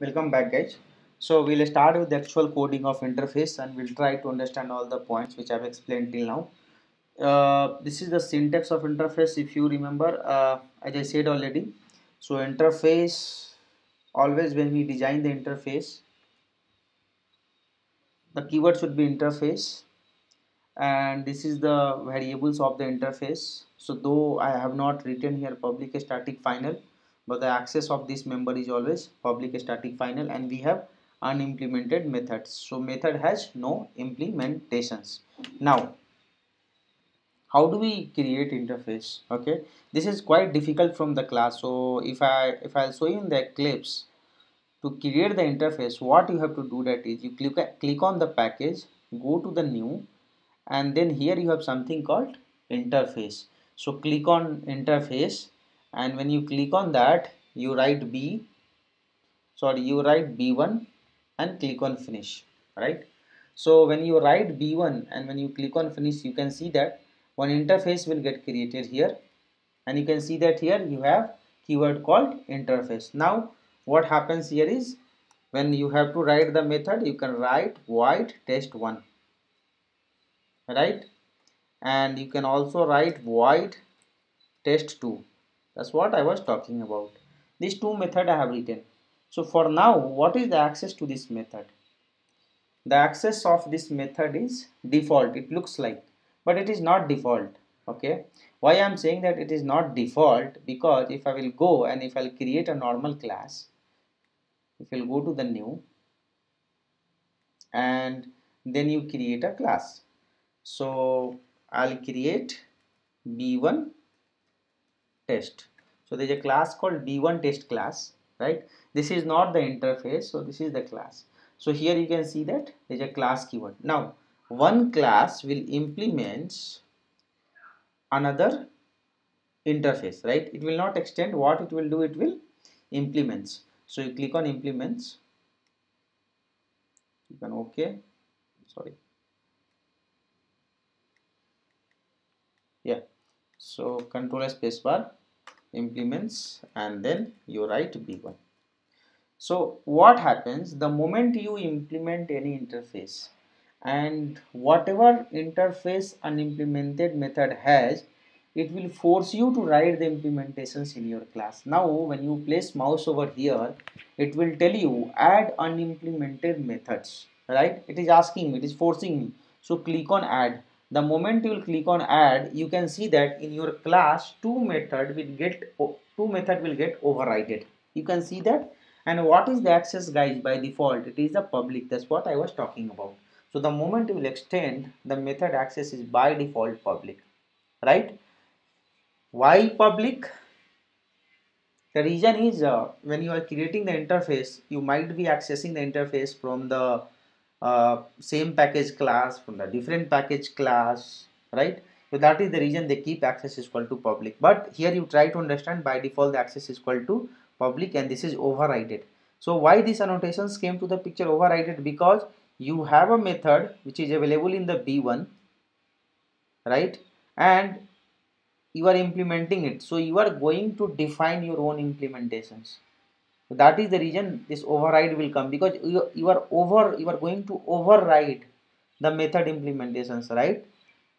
Welcome back guys. So we'll start with the actual coding of interface and we'll try to understand all the points which I've explained till now. Uh, this is the syntax of interface if you remember uh, as I said already. So interface always when we design the interface the keyword should be interface and this is the variables of the interface. So though I have not written here public static final but the access of this member is always public static final and we have unimplemented methods. So method has no implementations. Now how do we create interface? Okay this is quite difficult from the class. So if i if i'll show you in the eclipse to create the interface what you have to do that is you click click on the package go to the new and then here you have something called interface. So click on interface and when you click on that you write b sorry you write b1 and click on finish right? So when you write b1 and when you click on finish you can see that one interface will get created here. And you can see that here you have keyword called interface. Now what happens here is when you have to write the method you can write void test1 right? And you can also write void test2 that's what I was talking about. These two method I have written. So for now what is the access to this method? The access of this method is default. It looks like but it is not default okay? Why I'm saying that it is not default? Because if I will go and if I'll create a normal class if you'll go to the new and then you create a class. So I'll create b1 test. So there's a class called b1 test class right? This is not the interface so this is the class. So here you can see that there's a class keyword. Now one class will implement another interface right? It will not extend. What it will do? It will implements so you click on implements you can okay. Sorry yeah so control spacebar implements and then you write b1 so what happens? The moment you implement any interface and whatever interface unimplemented method has it will force you to write the implementations in your class. Now when you place mouse over here it will tell you add unimplemented methods right? It is asking me it is forcing me. So click on add the moment you will click on add you can see that in your class two method will get two method will get overridden you can see that? And what is the access guys? By default it is the public. That's what i was talking about. So the moment you will extend the method access is by default public. Right? Why public? The reason is uh, when you are creating the interface you might be accessing the interface from the uh, same package class from the different package class right? So that is the reason they keep access is equal to public. But here you try to understand by default the access is equal to public and this is overridden so why these annotations came to the picture overridden because you have a method which is available in the b1 right? And you are implementing it. So you are going to define your own implementations that is the reason this override will come because you, you are over you are going to override the method implementations right?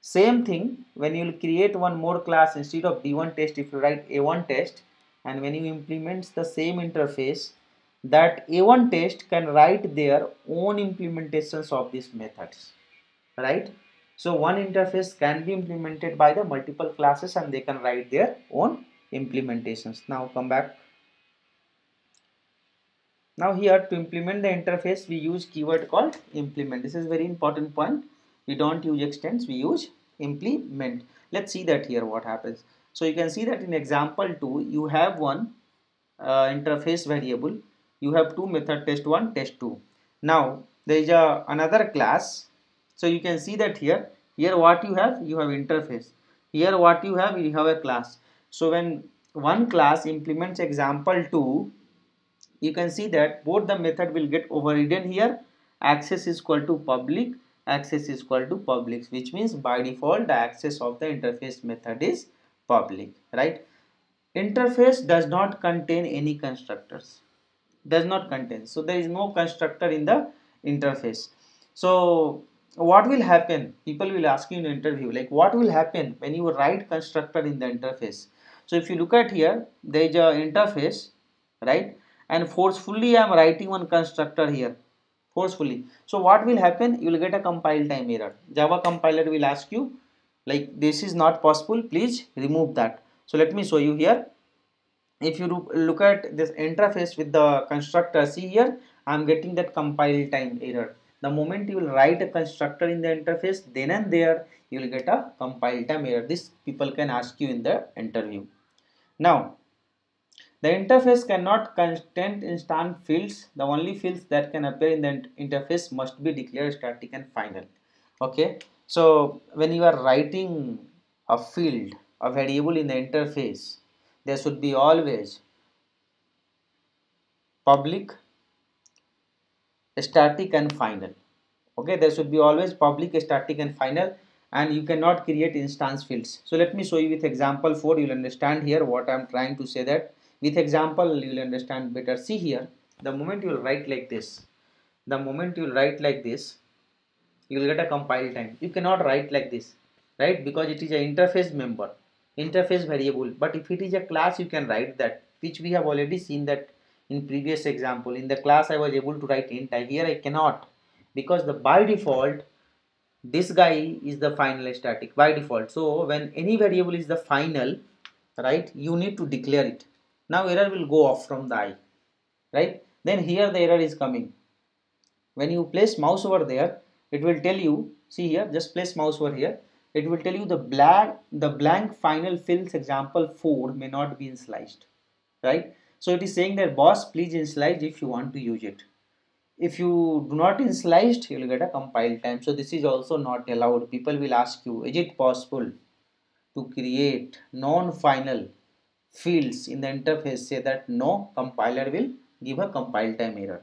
Same thing when you will create one more class instead of b1 test if you write a1 test and when you implement the same interface that a1 test can write their own implementations of these methods right? So one interface can be implemented by the multiple classes and they can write their own implementations. Now come back now here to implement the interface we use keyword called implement. This is very important point. We don't use extends, we use implement. Let's see that here what happens. So you can see that in example 2 you have one uh, interface variable. You have two method test1, test2. Now there is a, another class. So you can see that here. Here what you have? You have interface. Here what you have? You have a class. So when one class implements example 2 you can see that both the method will get overridden here. Access is equal to public access is equal to public which means by default the access of the interface method is public right? Interface does not contain any constructors. Does not contain. So there is no constructor in the interface. So what will happen? People will ask you in interview like what will happen when you write constructor in the interface? So if you look at here there is a interface right and forcefully i am writing one constructor here. Forcefully. So what will happen? You will get a compile time error. Java compiler will ask you like this is not possible. Please remove that. So let me show you here. If you look at this interface with the constructor see here i'm getting that compile time error. The moment you will write a constructor in the interface then and there you will get a compile time error. This people can ask you in the interview. Now the interface cannot contain instance fields. The only fields that can appear in the interface must be declared static and final. Okay? So when you are writing a field a variable in the interface there should be always public static and final. Okay? There should be always public static and final and you cannot create instance fields. So let me show you with example 4 you'll understand here what i'm trying to say that with example you'll understand better. See here the moment you'll write like this the moment you'll write like this you'll get a compile time. You cannot write like this right? Because it is an interface member interface variable. But if it is a class you can write that which we have already seen that in previous example. In the class I was able to write int here I cannot because the by default this guy is the final static by default. So when any variable is the final right you need to declare it now error will go off from the i right then here the error is coming when you place mouse over there it will tell you see here just place mouse over here it will tell you the blank the blank final fields example 4 may not be initialized right so it is saying that boss please initialize if you want to use it. If you do not initialize you will get a compile time. So this is also not allowed. People will ask you is it possible to create non-final fields in the interface say that no compiler will give a compile time error.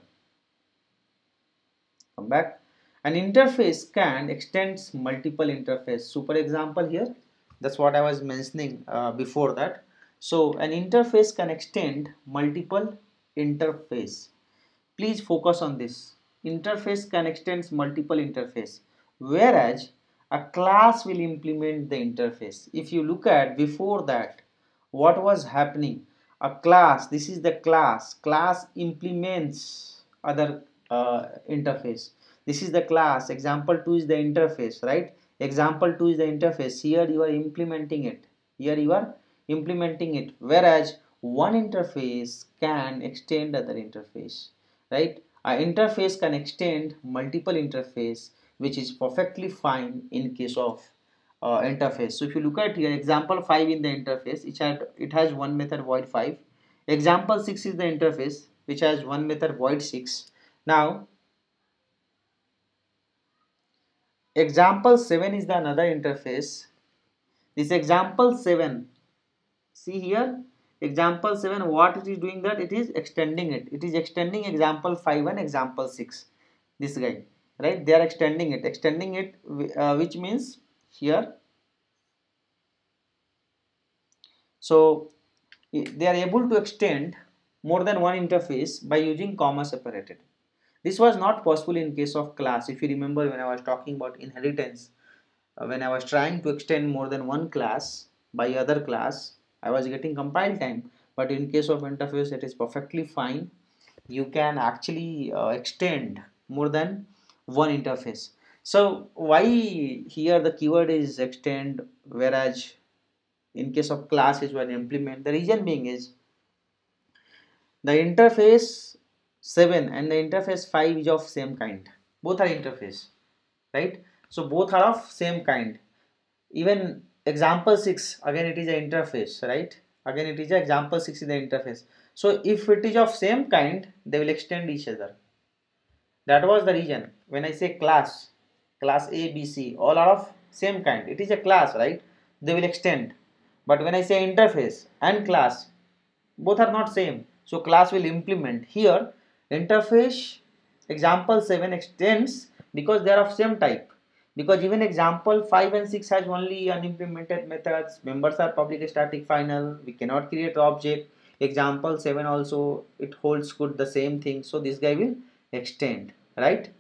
Come back. An interface can extends multiple interface. Super example here. That's what I was mentioning uh, before that so an interface can extend multiple interface. Please focus on this. Interface can extend multiple interface whereas a class will implement the interface. If you look at before that what was happening? A class this is the class. Class implements other uh, interface. This is the class. Example 2 is the interface right? Example 2 is the interface. Here you are implementing it. Here you are implementing it. Whereas one interface can extend other interface right? A interface can extend multiple interface which is perfectly fine in case of uh, interface. So if you look at here example 5 in the interface it had it has one method void 5 example 6 is the interface which has one method void 6 now example 7 is the another interface. This example 7 see here? Example 7 what it is doing that? It is extending it. It is extending example 5 and example 6 this guy right? They are extending it. Extending it uh, which means here. So they are able to extend more than one interface by using comma separated. This was not possible in case of class. If you remember when i was talking about inheritance uh, when i was trying to extend more than one class by other class I was getting compile time. But in case of interface it is perfectly fine. You can actually uh, extend more than one interface so why here the keyword is extend whereas in case of class is when implement the reason being is the interface 7 and the interface 5 is of same kind. Both are interface right? So both are of same kind. Even example 6 again it is an interface right? Again it is example 6 is the interface. So if it is of same kind they will extend each other. That was the reason. When i say class class a b c all are of same kind. It is a class right? They will extend. But when i say interface and class both are not same. So class will implement. Here interface example 7 extends because they are of same type. Because even example 5 and 6 has only unimplemented methods. Members are public static final. We cannot create object. Example 7 also it holds good the same thing. So this guy will extend right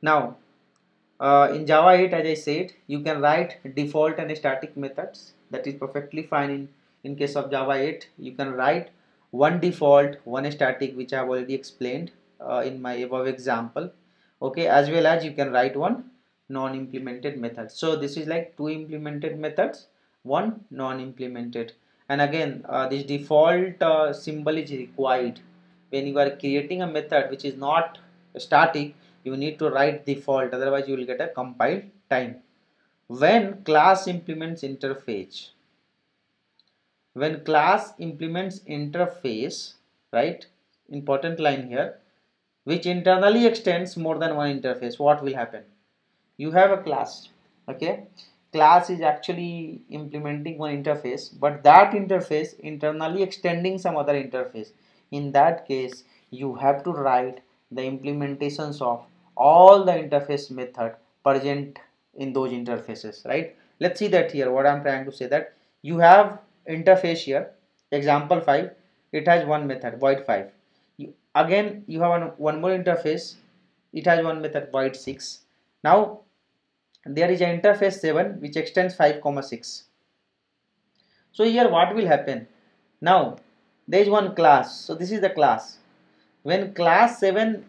now uh, in java 8 as i said you can write default and static methods. That is perfectly fine in in case of java 8 you can write one default one static which i have already explained uh, in my above example. Okay as well as you can write one non-implemented method. So this is like two implemented methods one non-implemented. And again uh, this default uh, symbol is required. When you are creating a method which is not static you need to write default otherwise you will get a compile time. When class implements interface when class implements interface right important line here which internally extends more than one interface what will happen? You have a class okay? Class is actually implementing one interface but that interface internally extending some other interface. In that case you have to write the implementations of all the interface method present in those interfaces right? Let's see that here what i'm trying to say that you have interface here example 5 it has one method void 5 you, again you have one, more interface it has one method void 6 now there is an interface 7 which extends 5 comma 6 so here what will happen? Now there is one class. So this is the class when class 7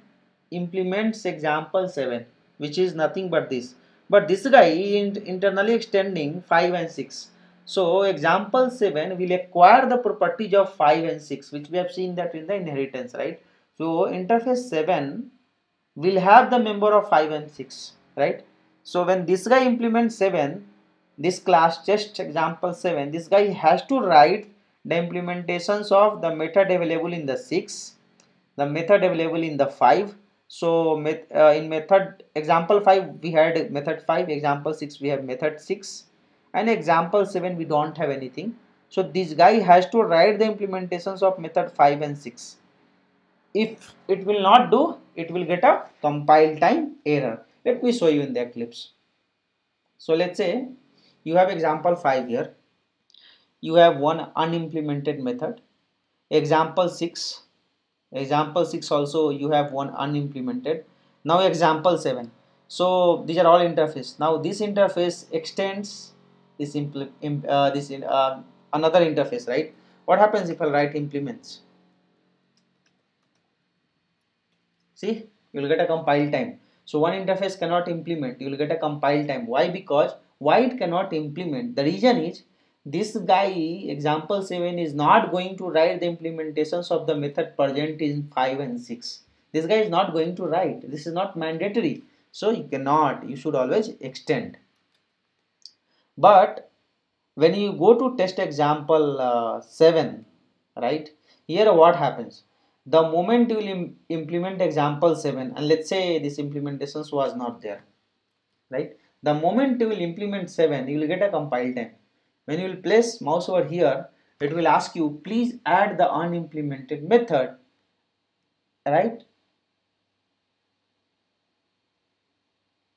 implements example 7 which is nothing but this. But this guy is internally extending 5 and 6 so example 7 will acquire the properties of 5 and 6 which we have seen that in the inheritance right? So interface 7 will have the member of 5 and 6 right? So when this guy implements 7, this class just example 7, this guy has to write the implementations of the method available in the 6, the method available in the 5. So uh, in method example 5 we had method 5, example 6 we have method 6 and example 7 we don't have anything. So this guy has to write the implementations of method 5 and 6. If it will not do, it will get a compile time error let me show you in the eclipse so let's say you have example 5 here you have one unimplemented method example 6 example 6 also you have one unimplemented now example 7 so these are all interface now this interface extends this uh, this in, uh, another interface right what happens if I write implements see you will get a compile time so one interface cannot implement, you will get a compile time. Why? Because why it cannot implement? The reason is this guy example 7 is not going to write the implementations of the method present in 5 and 6. This guy is not going to write. This is not mandatory. So you cannot, you should always extend. But when you go to test example uh, 7, right, here what happens? the moment you will Im implement example 7 and let's say this implementations was not there right the moment you will implement 7 you will get a compile time when you will place mouse over here it will ask you please add the unimplemented method. Right?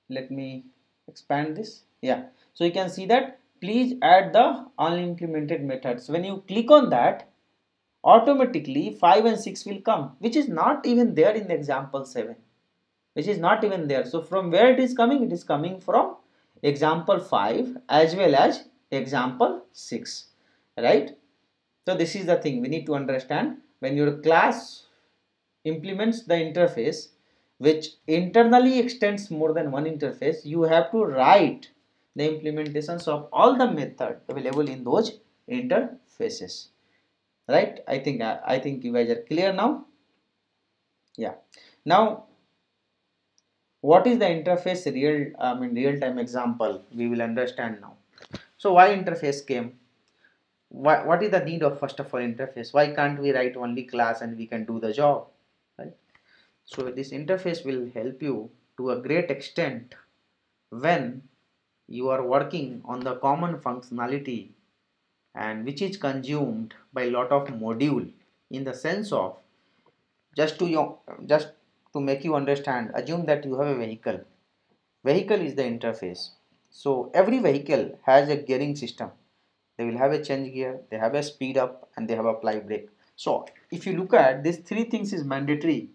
Let me expand this. Yeah. So you can see that please add the unimplemented methods when you click on that automatically 5 and 6 will come which is not even there in the example 7 which is not even there. So from where it is coming? It is coming from example 5 as well as example 6 right? So this is the thing we need to understand. When your class implements the interface which internally extends more than one interface you have to write the implementations of all the method available in those interfaces. Right? I think uh, i think you guys are clear now? Yeah. Now what is the interface real i mean real time example we will understand now so why interface came? Why, what is the need of first of all interface? Why can't we write only class and we can do the job right? So this interface will help you to a great extent when you are working on the common functionality and which is consumed by lot of module in the sense of just to you just to make you understand assume that you have a vehicle. Vehicle is the interface so every vehicle has a gearing system. They will have a change gear they have a speed up and they have a apply brake. So if you look at these three things is mandatory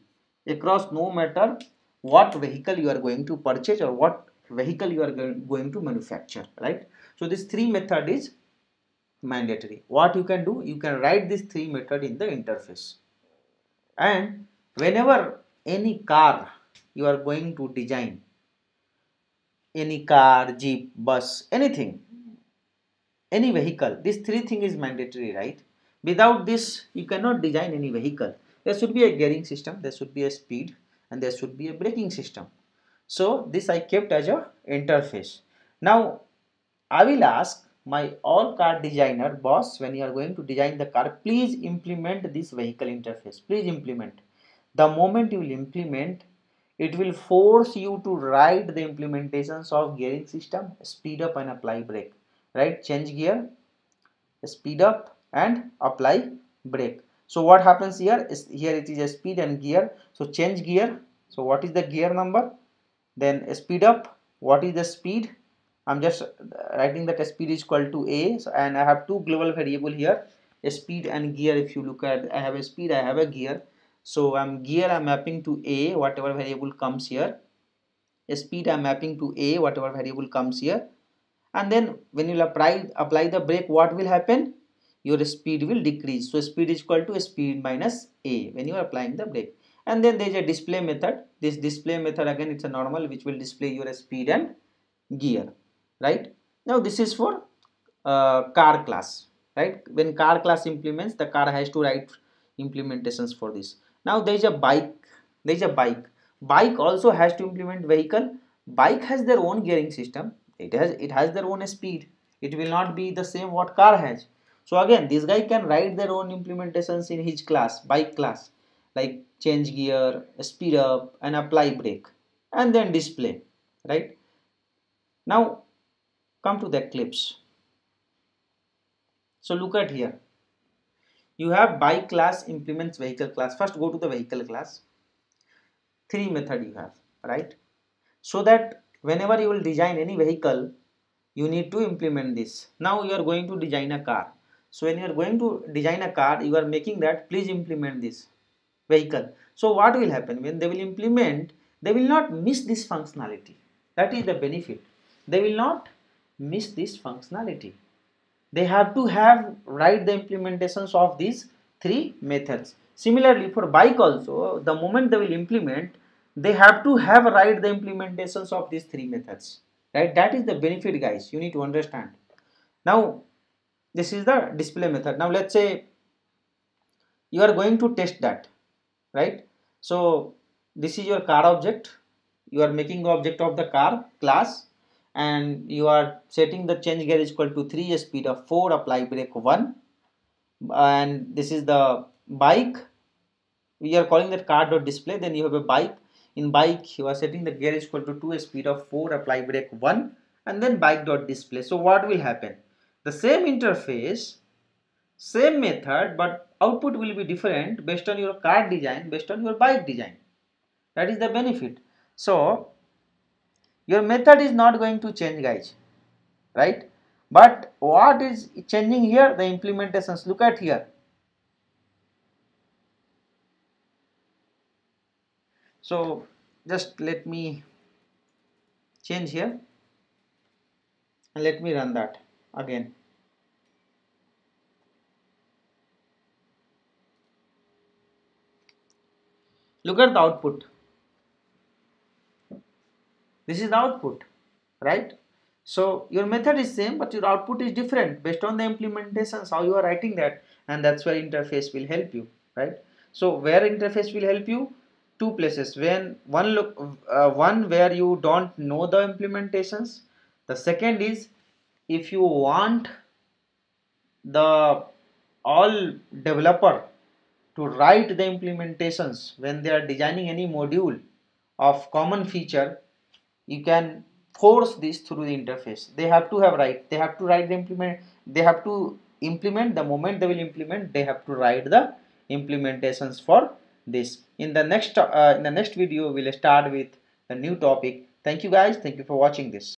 across no matter what vehicle you are going to purchase or what vehicle you are going to manufacture right? So this three method is mandatory. What you can do you can write this three method in the interface. And whenever any car you are going to design any car jeep bus anything. Any vehicle. These three things is mandatory right? Without this you cannot design any vehicle. There should be a gearing system there should be a speed and there should be a braking system. So this i kept as a interface. Now i will ask my all car designer boss when you are going to design the car please implement this vehicle interface. Please implement. The moment you will implement it will force you to write the implementations of gearing system speed up and apply brake. Right? Change gear speed up and apply brake. So what happens here is here it is a speed and gear. So change gear. So what is the gear number? Then speed up. What is the speed? I'm just writing that speed is equal to a. So, and I have two global variable here. A speed and gear if you look at I have a speed I have a gear so I'm gear I'm mapping to a whatever variable comes here. Speed I'm mapping to a whatever variable comes here. And then when you apply apply the brake what will happen? Your speed will decrease. So speed is equal to speed minus a when you are applying the brake. And then there is a display method. This display method again it's a normal which will display your speed and gear right? Now this is for uh, car class right? When car class implements the car has to write implementations for this now there is a bike. There is a bike. Bike also has to implement vehicle. Bike has their own gearing system. It has it has their own speed. It will not be the same what car has. So again this guy can write their own implementations in his class bike class. Like change gear speed up and apply brake. And then display right? Now come to the Eclipse. So look at here. You have bike class implements vehicle class. First go to the vehicle class. Three method you have, right? So that whenever you will design any vehicle, you need to implement this. Now you are going to design a car. So when you are going to design a car, you are making that please implement this vehicle. So what will happen when they will implement, they will not miss this functionality. That is the benefit. They will not miss this functionality. They have to have write the implementations of these three methods. Similarly for bike also the moment they will implement they have to have write the implementations of these three methods right? That is the benefit guys. You need to understand. Now this is the display method. Now let's say you are going to test that right? So this is your car object. You are making the object of the car class and you are setting the change gear is equal to 3 speed of 4 apply brake 1 and this is the bike. We are calling that car dot display then you have a bike. In bike you are setting the gear is equal to 2 speed of 4 apply brake 1 and then bike dot display. So what will happen? The same interface same method but output will be different based on your car design based on your bike design. That is the benefit. So your method is not going to change guys. Right? But what is changing here? The implementations. Look at here. So just let me change here. And let me run that again. Look at the output this is the output right? So your method is same but your output is different based on the implementations how you are writing that and that's where interface will help you right? So where interface will help you? Two places. When one look uh, one where you don't know the implementations. The second is if you want the all developer to write the implementations when they are designing any module of common feature you can force this through the interface. They have to have write they have to write the implement they have to implement the moment they will implement they have to write the implementations for this. In the next uh, in the next video we'll start with a new topic. Thank you guys. Thank you for watching this